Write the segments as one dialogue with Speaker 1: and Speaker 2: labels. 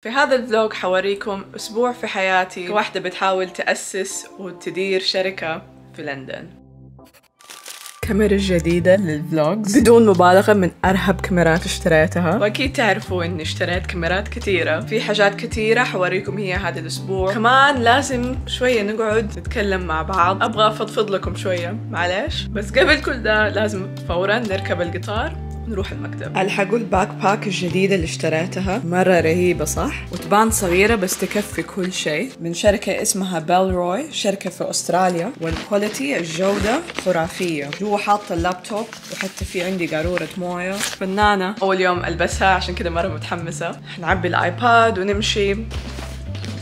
Speaker 1: في هذا ال vlog حوريكم أسبوع في حياتي. كواحدة بتحاول تأسس وتدير شركة في لندن. كاميرا جديدة لل vlogs. بدون مبالغة من أرهب كاميرات اشتريتها. وأكيد تعرفوا إني اشتريت كاميرات كثيرة. في حاجات كثيرة حوريكم في هذا الأسبوع. كمان لازم شوية نقعد نتكلم مع بعض. أبغى أفضفض لكم شوية. معلش بس قبل كل ده لازم فورا نركب القطار. نروح المكتب. الحقوا ال backpack الجديدة اللي اشتريتها؟ مرة رهيبة صح؟ وتبان صغيرة بس تكفي كل شيء. من شركة اسمها Bellroy شركة في أستراليا. وال quality الجودة خرافية. جوا حاطة اللابتوب وحتى في عندي قارورة موية. فنانة. أول يوم ألبسها عشان كده مرة متحمسة. حنعبي الآيباد ونمشي.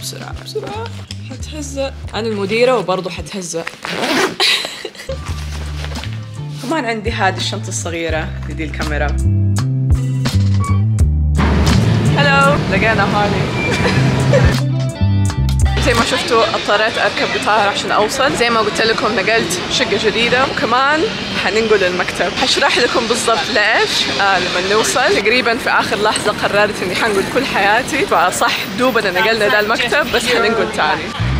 Speaker 1: بسرعة بسرعة. حتهزأ. أنا المديرة وبرضه حتهزأ. كمان عندي هذه الشنطة الصغيرة لدي الكاميرا. هلو لقينا هاني. زي ما شفتوا اضطريت اركب قطار عشان اوصل. زي ما قلت لكم نقلت شقة جديدة. وكمان حننقل المكتب. حشرح لكم بالضبط ليش. آه لما نوصل. تقريبا في آخر لحظة قررت إني حنقل كل حياتي. فصح دوبنا نقلنا ده المكتب بس حننقل تاني.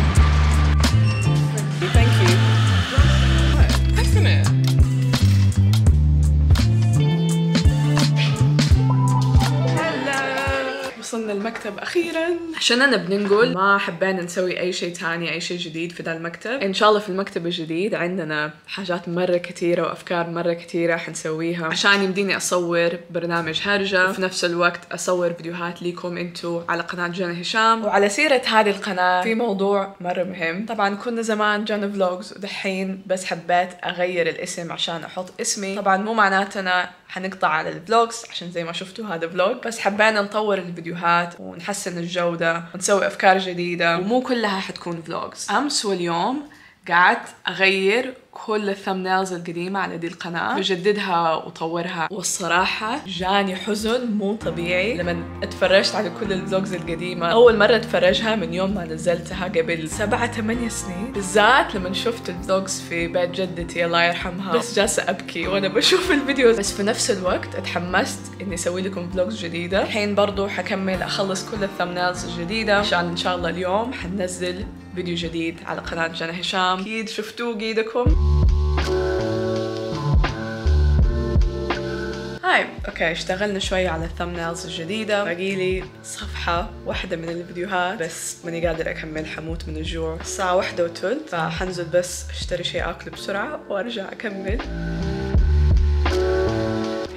Speaker 1: وصلنا المكتب أخيرا. عشان أنا بننقل ما حبينا نسوي أي شيء تاني أي شيء جديد في ذا المكتب. إن شاء الله في المكتب الجديد عندنا حاجات مرة كثيره وأفكار مرة كثيره حنسويها. عشان يمديني أصور برنامج هرجة وفي نفس الوقت أصور فيديوهات ليكم أنتو على قناة جنى هشام. وعلى سيرة هذه القناة في موضوع مرة مهم. طبعا كنا زمان جنى Vlogs ودحين بس حبيت أغير الاسم عشان أحط اسمي. طبعا مو معناتو حنقطع على ال vlogs عشان زي ما شفتوا هذا vlog بس حبينا نطور الفيديوهات ونحسن الجودة ونسوي أفكار جديدة. ومو كلها حتكون vlogs أمس واليوم قعدت أغير كل ال thumbnails القديمة على دي القناة. بجددها وطورها. والصراحة جاني حزن مو طبيعي لما اتفرجت على كل ال vlogs القديمة. أول مرة أتفرجها من يوم ما نزلتها قبل سبعة ثمانية سنين بالذات لما شفت ال vlogs في بيت جدتي الله يرحمها. بس جالسة أبكي وأنا بشوف الفيديو بس في نفس الوقت اتحمست إني أسوي لكم vlogs جديدة. الحين برضو حكمل أخلص كل ال thumbnails الجديدة. عشان إن شاء الله اليوم حنزل فيديو جديد على قناة جنى هشام. أكيد شفتوه قيدكم hi okay اشتغلنا شوي على ال thumbnails الجديدة. باقي لي صفحة واحدة من الفيديوهات بس ماني قادرة أكمل حموت من الجوع. الساعة واحدة وثلث فحنزل بس أشتري شيء آكله بسرعة وأرجع أكمل.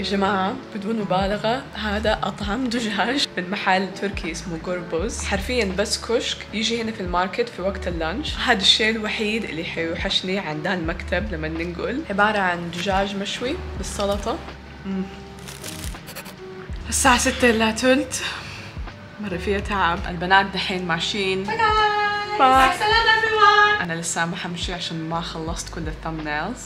Speaker 1: يا جماعة بدون مبالغة هذا أطعم دجاج. من محل تركي اسمه قربوز حرفيا بس كشك. يجي هنا في ال market في وقت ال lunch. هذا الشيء الوحيد اللي حيوحشني عند المكتب لما ننقل. عبارة عن دجاج مشوي بالسلطة. مم. الساعة ستة إلا تلت. مرة فيها تعب. البنات دحين ماشيين. bye bye أنا لسه ما حمشي عشان ما خلصت كل ال thumbnails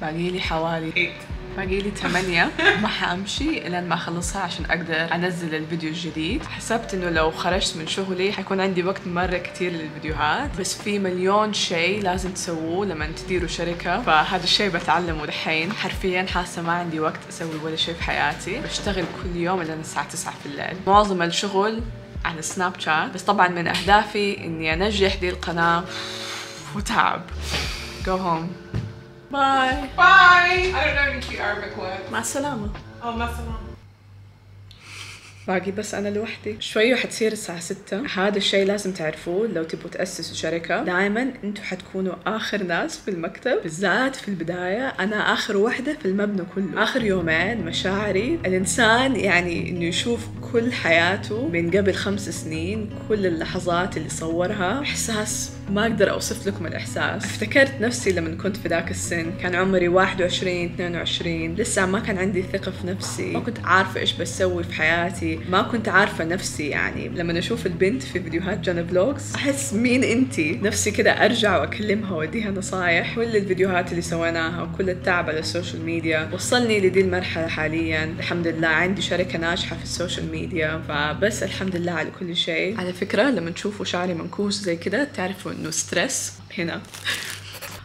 Speaker 1: باقي لي حوالي باقي لي 8 ما حأمشي لين ما أخلصها عشان أقدر أنزل الفيديو الجديد. حسبت إنه لو خرجت من شغلي حيكون عندي وقت مرة كتير للفيديوهات. بس في مليون شيء لازم تسووه لما تديروا شركة. فهذا الشيء بتعلمه دحين. حرفيا حاسة ما عندي وقت أسوي ولا شيء في حياتي. بشتغل كل يوم لين الساعة 9 في الليل. معظم الشغل على سناب شات. بس طبعا من أهدافي إني أنجح دي القناة. وتعب go home. Bye.
Speaker 2: Bye. I don't know any cute Arabic words.
Speaker 1: Masalama.
Speaker 2: Oh, masalama.
Speaker 1: باقي بس أنا لوحدي. شوي وحتصير الساعة ستة. هذا الشيء لازم تعرفوه لو تبوا تأسسوا شركة. دائما أنتوا حتكونوا آخر ناس في المكتب. بالذات في البداية أنا آخر وحدة في المبنى كله. آخر يومين مشاعري. الإنسان يعني إنه يشوف كل حياته من قبل خمس سنين كل اللحظات اللي صورها. إحساس ما أقدر أوصف لكم الإحساس. افتكرت نفسي لما كنت في ذاك السن. كان عمري 21 22 لسه ما كان عندي ثقة في نفسي. ما كنت عارفة إيش بسوي في حياتي. ما كنت عارفة نفسي يعني. لما أشوف البنت في فيديوهات جانا vlogs أحس مين أنتي؟ نفسي كده أرجع وأكلمها وأديها نصايح. كل الفيديوهات اللي سويناها وكل التعب على ال social media وصلني لدي المرحلة حاليا. الحمد لله عندي شركة ناجحة في ال social media فبس الحمد لله على كل شيء. على فكرة لما تشوفوا شعري منكوش زي كده تعرفوا إنه stress هنا.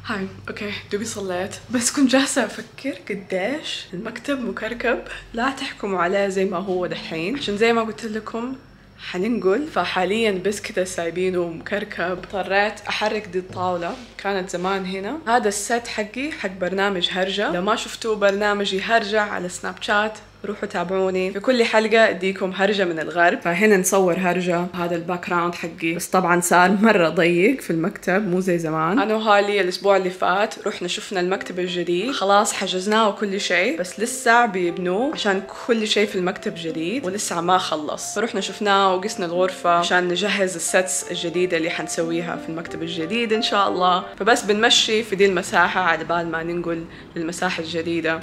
Speaker 1: hi okay دوبي صليت. بس كنت جالسة أفكر قديش المكتب مكركب. لا تحكموا عليه زي ما هو دحين. عشان زي ما قلت لكم حننقل. فحاليا بس كده سايبينه مكركب. اضطريت أحرك دي الطاولة. كانت زمان هنا. هذا ال set حقي حق برنامج هرجة. لو ما شفتوا برنامجي هرجة على سناب شات. روحوا تابعوني. في كل حلقة أديكم هرجة من الغرب. فهنا نصور هرجة. هذا ال background حقي. بس طبعا صار مرة ضيق في المكتب مو زي زمان. أنا وهالي الأسبوع اللي فات رحنا شفنا المكتب الجديد. خلاص حجزناه وكل شيء. بس لسه بيبنوه عشان كل شيء في المكتب جديد. ولسه ما خلص. فرحنا شفناه وقسنا الغرفة عشان نجهز ال sets الجديدة اللي حنسويها في المكتب الجديد إن شاء الله. فبس بنمشي في دي المساحة على بال ما ننقل للمساحة الجديدة.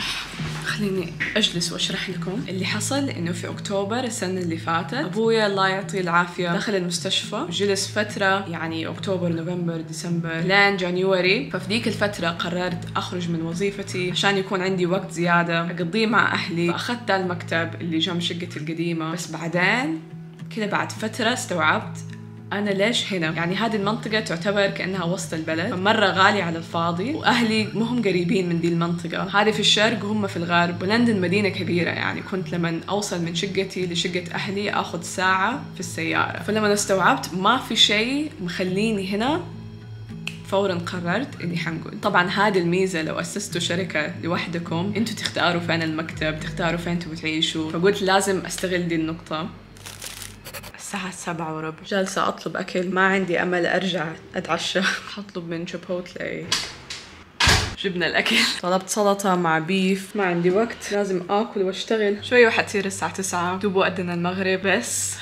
Speaker 1: خليني أجلس وأشرح لكم اللي حصل إنه في أكتوبر السنة اللي فاتت أبويا الله يعطيه العافية دخل المستشفى جلس فترة يعني أكتوبر نوفمبر ديسمبر لين January. ففي ذيك الفترة قررت أخرج من وظيفتي عشان يكون عندي وقت زيادة أقضيه مع أهلي. فأخذت المكتب اللي جنب شقتي القديمة. بس بعدين كذا بعد فترة استوعبت أنا ليش هنا؟ يعني هذه المنطقة تعتبر كأنها وسط البلد فمره غالي على الفاضي وأهلي مو هم قريبين من دي المنطقة. هذه في الشرق وهم في الغرب ولندن مدينة كبيرة. يعني كنت لما أوصل من شقتي لشقة أهلي أخذ ساعة في السيارة. فلما استوعبت ما في شيء مخليني هنا فورا قررت إني حنقل طبعا هذه الميزة لو أسستوا شركة لوحدكم أنتوا تختاروا فين المكتب تختاروا فين تبغوا تعيشوا. فقلت لازم أستغل دي النقطة. الساعة سبعة وربع. جالسة أطلب أكل. ما عندي أمل أرجع أتعشى. حطلب من شيبوتلي جبنا الأكل. طلبت سلطة مع beef. ما عندي وقت. لازم آكل وأشتغل. شوي وحتصير الساعة تسعة. دوبو أدن المغرب بس.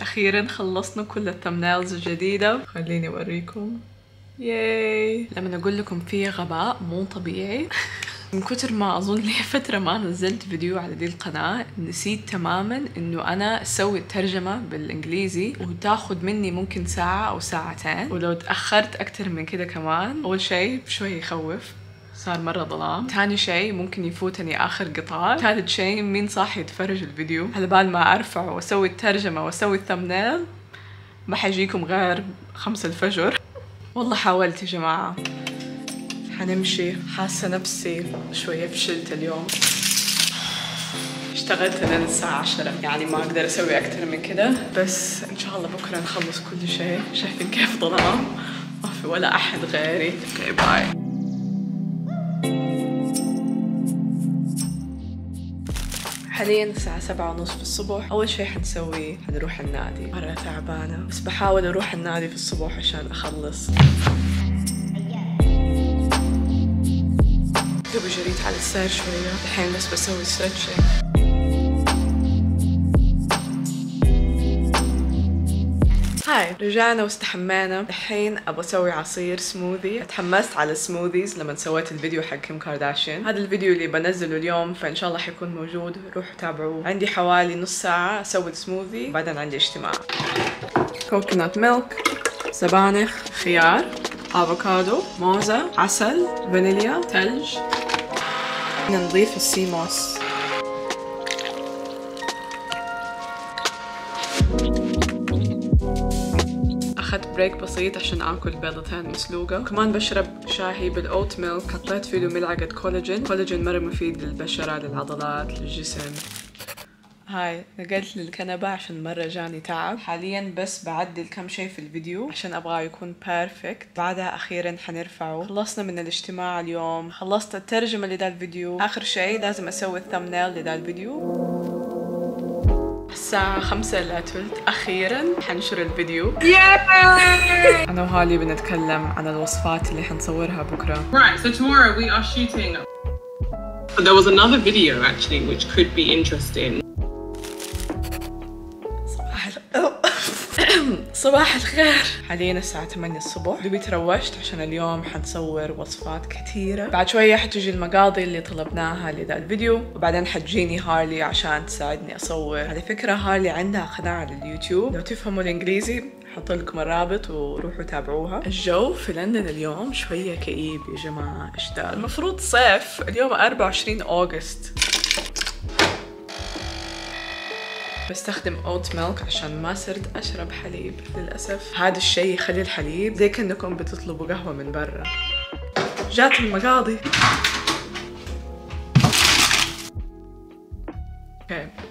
Speaker 1: أخيرا خلصنا كل ال thumbnails الجديدة. خليني أوريكم. yay لما أقول لكم في غباء مو طبيعي. من كتر ما أظن لي فترة ما نزلت فيديو على دي القناة نسيت تماما إنه أنا أسوي الترجمة بالإنجليزي وتاخذ مني ممكن ساعة أو ساعتين. ولو تأخرت أكثر من كده كمان أول شيء شوي يخوف صار مرة ظلام. ثاني شيء ممكن يفوتني آخر قطار. ثالث شيء مين صاحي يتفرج الفيديو؟ على بال ما أرفع وأسوي الترجمة وأسوي الثمنيل ما حيجيكم غير خمسة الفجر. والله حاولت يا جماعة. حنمشي. حاسة نفسي شوية فشلت اليوم. اشتغلت لين الساعة عشرة. يعني ما أقدر أسوي أكثر من كده. بس إن شاء الله بكرة نخلص كل شيء. شايفين كيف ظلام ما في ولا أحد غيري. okay bye حاليا الساعة سبعة ونص في الصبح. أول شيء حنسويه حنروح النادي. مرة تعبانة. بس بحاول أروح النادي في الصبح عشان أخلص. دوبي جريت على السير شوية. الحين بس بسوي stretching hi رجعنا واستحمينا. الحين أبغى أسوي عصير سموذي تحمست على ال smoothies لما سويت الفيديو حق كيم كارداشيان هذا الفيديو اللي بنزله اليوم فإن شاء الله حيكون موجود. روحوا تابعوه. عندي حوالي نص ساعة أسوي السموذي وبعدين عندي اجتماع. coconut milk سبانخ خيار افوكادو موزة عسل فانيليا ثلج نضيف ال sea moss أخذت break بسيط عشان آكل بيضتين مسلوقة. كمان بشرب شاهي بال oat milk حطيت فيه ملعقة كولاجين كولاجين مرة مفيد للبشرة للعضلات للجسم. hi نقلت للكنبة عشان مرة جاني تعب. حاليا بس بعدل كم شيء في الفيديو عشان أبغاه يكون perfect بعدها أخيرا حنرفعه. خلصنا من الاجتماع اليوم. خلصت الترجمة لدا الفيديو. آخر شيء لازم أسوي ال thumbnail لدا الفيديو. الساعة خمسة إلا تلت أخيرا حنشر الفيديو. أنا وهالي بنتكلم عن الوصفات اللي حنصورها بكرة.
Speaker 2: Right, so tomorrow we are shooting. There was another video actually which could be interesting.
Speaker 1: صباح الخير. حاليا الساعة 8 الصبح. دوبي تروشت عشان اليوم حنصور وصفات كثيرة بعد شوية حتجي المقاضي اللي طلبناها لذا الفيديو وبعدين حتجيني هارلي عشان تساعدني أصور. على فكرة هارلي عندها قناة على اليوتيوب. لو تفهموا الإنجليزي حط لكم الرابط وروحوا تابعوها. الجو في لندن اليوم شوية كئيب يا جماعة. ده؟ المفروض صيف. اليوم 24 أوغست. بستخدم اوت ميلك عشان ما صرت أشرب حليب للأسف. هذا الشيء يخلي الحليب زي كأنكم بتطلبوا قهوة من برا. جات المقاضي.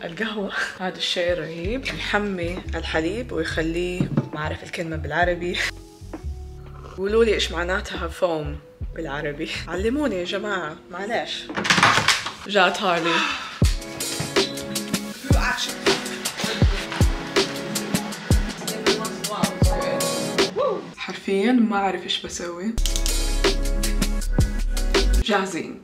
Speaker 1: القهوة. هذا الشيء رهيب. يحمي الحليب ويخليه ما أعرف الكلمة بالعربي. قولوا لي إيش معناتها فوم بالعربي. علموني يا جماعة معلش جات هارلي حرفيا ما أعرف إيش بسوي. جاهزين.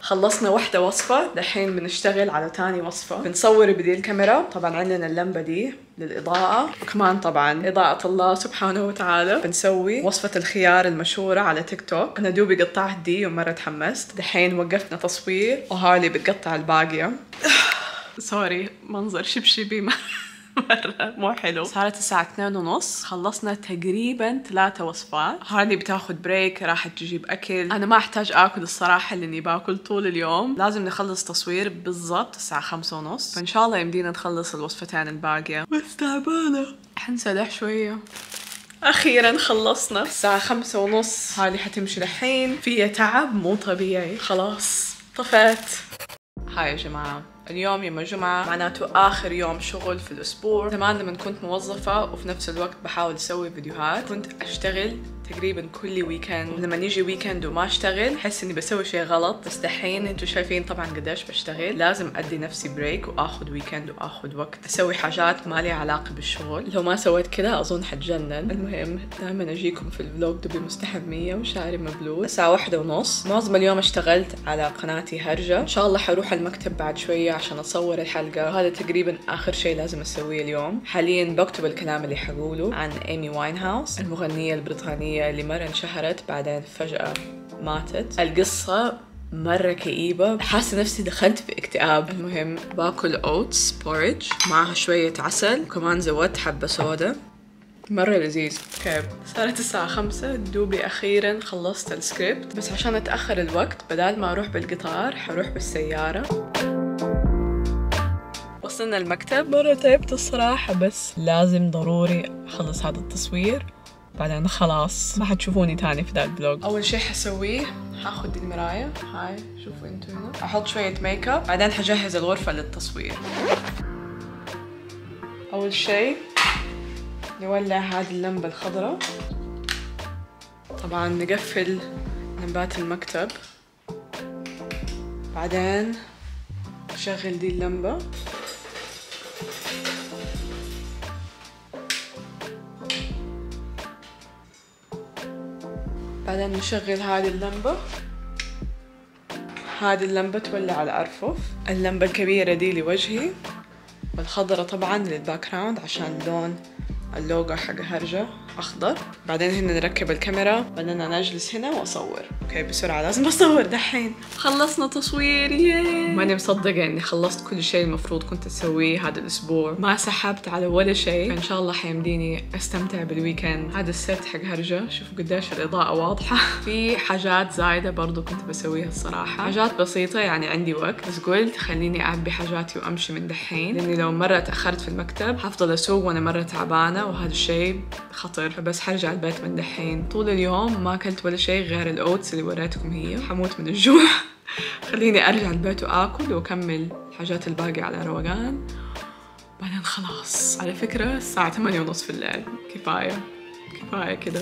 Speaker 1: خلصنا واحدة وصفة دحين بنشتغل على تاني وصفة. بنصور بدي الكاميرا. طبعا عندنا اللمبة دي للإضاءة. وكمان طبعا إضاءة الله سبحانه وتعالى. بنسوي وصفة الخيار المشهورة على تيك توك. أنا دوبي قطعت دي ومرة تحمست. دحين وقفنا تصوير. وهارلي بتقطع الباقية. sorry منظر شبشبي مرة. مو حلو. صارت الساعة اثنين ونص. خلصنا تقريبا ثلاثة وصفات. هذه بتاخد break راحت تجيب أكل. أنا ما أحتاج آكل الصراحة لأني باكل طول اليوم. لازم نخلص تصوير بالضبط الساعة خمسة ونص. فإن شاء الله يمدينا نخلص الوصفتين الباقية. بس تعبانة. حنسدح شوية. أخيرا خلصنا. الساعة خمسة ونص. هذه حتمشي دحين فيها تعب مو طبيعي. خلاص. طفيت. hi يا جماعة. اليوم يوم الجمعة معناته آخر يوم شغل في الأسبوع. زمان لما كنت موظفة وفي نفس الوقت بحاول أسوي فيديوهات كنت أشتغل تقريبا كل weekend لما يجي weekend وما أشتغل أحس إني بسوي شيء غلط. بس دحين أنتم شايفين طبعا قديش بشتغل. لازم أدي نفسي break وآخذ weekend وآخذ وقت. أسوي حاجات ما لي علاقة بالشغل. لو ما سويت كذا أظن حتجنن. المهم دائما أجيكم في ال vlog دوبي مستحمية وشعري مبلول. الساعة واحدة ونص. معظم اليوم اشتغلت على قناتي هرجة. إن شاء الله حروح المكتب بعد شوية عشان أصور الحلقة. هذا تقريبا آخر شيء لازم أسويه اليوم. حاليا بكتب الكلام اللي حقوله عن إيمي واين هاوس المغنية البريطانية اللي مرة انشهرت بعدين فجأة ماتت. القصة مرة كئيبة. حاسة نفسي دخلت في اكتئاب. المهم باكل oats porridge معها شوية عسل وكمان زودت حبة سودا مرة لذيذ. okay. صارت الساعة خمسة دوبي أخيرا خلصت السكريبت. بس عشان أتأخر الوقت بدال ما أروح بالقطار حروح بالسيارة. وصلنا المكتب. مرة تعبت الصراحة بس لازم ضروري أخلص هذا التصوير. بعدين خلاص ما حتشوفوني تاني في ذا ال vlog. أول شيء حسويه حاخذ المراية. هاي شوفوا أنتوا هنا. أحط شوية make up بعدين حجهز الغرفة للتصوير. أول شيء نولع هذه اللمبة الخضراء. طبعا نقفل لمبات المكتب. بعدين نشغل دي اللمبة. بعدين نشغل هذه اللمبة. هذه اللمبة تولع على الأرفف اللمبة الكبيرة دي لوجهي. والخضرة طبعا لل background عشان لون اللوجو حق هرجة أخضر. بعدين هنا نركب الكاميرا. بعدين أنا أجلس هنا وأصور. okay بسرعة لازم أصور دحين. خلصنا تصوير yay. ماني مصدقة إني خلصت كل شيء المفروض كنت أسويه هذا الأسبوع. ما سحبت على ولا شيء. إن شاء الله حيمديني أستمتع بال weekend. هذا ال set حق هرجة. شوفوا قديش الإضاءة واضحة. في حاجات زايدة برضو كنت بسويها الصراحة. حاجات بسيطة يعني عندي وقت. بس قلت خليني أعبي حاجاتي وأمشي من دحين. لأني لو مرة تأخرت في المكتب حفضل أسوق وأنا مرة تعبانة. وهذا الشيء خطر فبس حرجع البيت من دحين. طول اليوم ما أكلت ولا شيء غير الأوتس اللي وريتكم هي. حموت من الجوع. خليني أرجع البيت وآكل وأكمل الحاجات الباقية على روقان. بعدين خلاص. على فكرة الساعة 8 ونص في الليل. كفاية. كفاية كده.